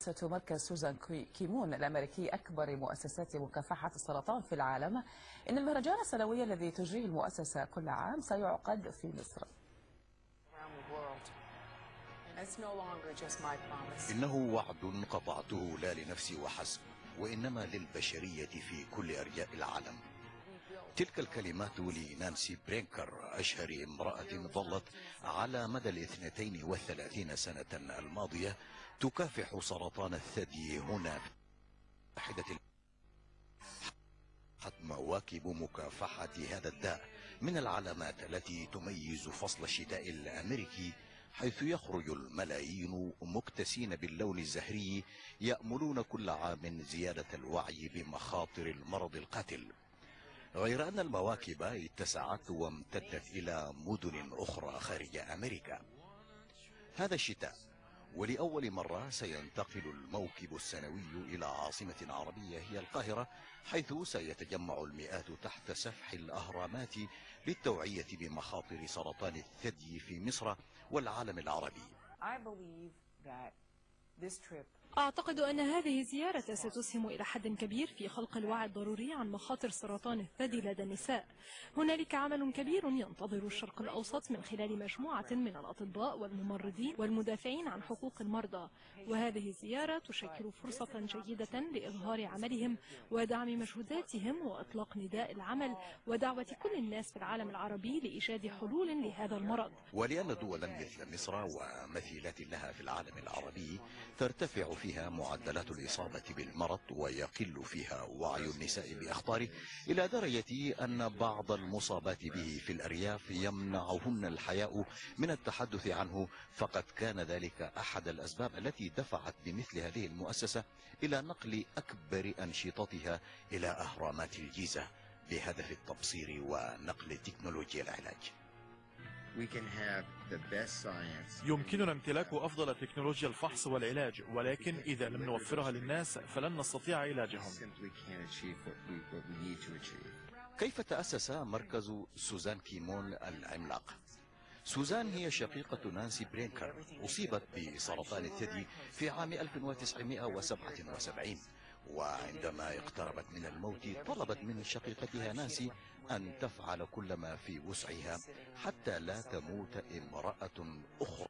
مؤسسة مركز سوزان كومن الأمريكي أكبر مؤسسات مكافحة السرطان في العالم. إن المهرجان السنوي الذي تجريه المؤسسة كل عام سيعقد في مصر. إنه وعد قطعته لا لنفسي وحسب وإنما للبشرية في كل أرجاء العالم. تلك الكلمات لنانسي برينكر أشهر امرأة ظلت على مدى الاثنتين والثلاثين سنة الماضية تكافح سرطان الثدي هنا واحدة مواكب مكافحة هذا الداء من العلامات التي تميز فصل الشتاء الأمريكي حيث يخرج الملايين مكتسين باللون الزهري يأملون كل عام زيادة الوعي بمخاطر المرض القاتل. غير أن المواكب اتسعت وامتدت إلى مدن أخرى خارج أمريكا. هذا الشتاء ولأول مرة سينتقل الموكب السنوي إلى عاصمة عربية هي القاهرة حيث سيتجمع المئات تحت سفح الأهرامات للتوعية بمخاطر سرطان الثدي في مصر والعالم العربي. أعتقد أن هذه الزيارة ستسهم إلى حد كبير في خلق الوعي الضروري عن مخاطر سرطان الثدي لدى النساء. هنالك عمل كبير ينتظر الشرق الأوسط من خلال مجموعة من الأطباء والممرضين والمدافعين عن حقوق المرضى وهذه الزيارة تشكل فرصة جيدة لإظهار عملهم ودعم مجهوداتهم وإطلاق نداء العمل ودعوة كل الناس في العالم العربي لإيجاد حلول لهذا المرض. ولأن دولا مثل مصر ومثيلات لها في العالم العربي ترتفع فيها معدلات الإصابة بالمرض ويقل فيها وعي النساء بأخطاره إلى درجة أن بعض المصابات به في الأرياف يمنعهن الحياء من التحدث عنه فقد كان ذلك أحد الأسباب التي دفعت بمثل هذه المؤسسة إلى نقل أكبر أنشطتها إلى أهرامات الجيزة. بهدف التبصير ونقل تكنولوجيا العلاج. يمكننا امتلاك أفضل تكنولوجيا الفحص والعلاج ولكن إذا لم نوفرها للناس فلن نستطيع علاجهم. كيف تأسس مركز سوزان كومن العملاق؟ سوزان هي شقيقة نانسي برينكر أصيبت بسرطان الثدي في عام 1977 وعندما اقتربت من الموت طلبت من شقيقتها نانسي أن تفعل كل ما في وسعها حتى لا تموت امرأة أخرى.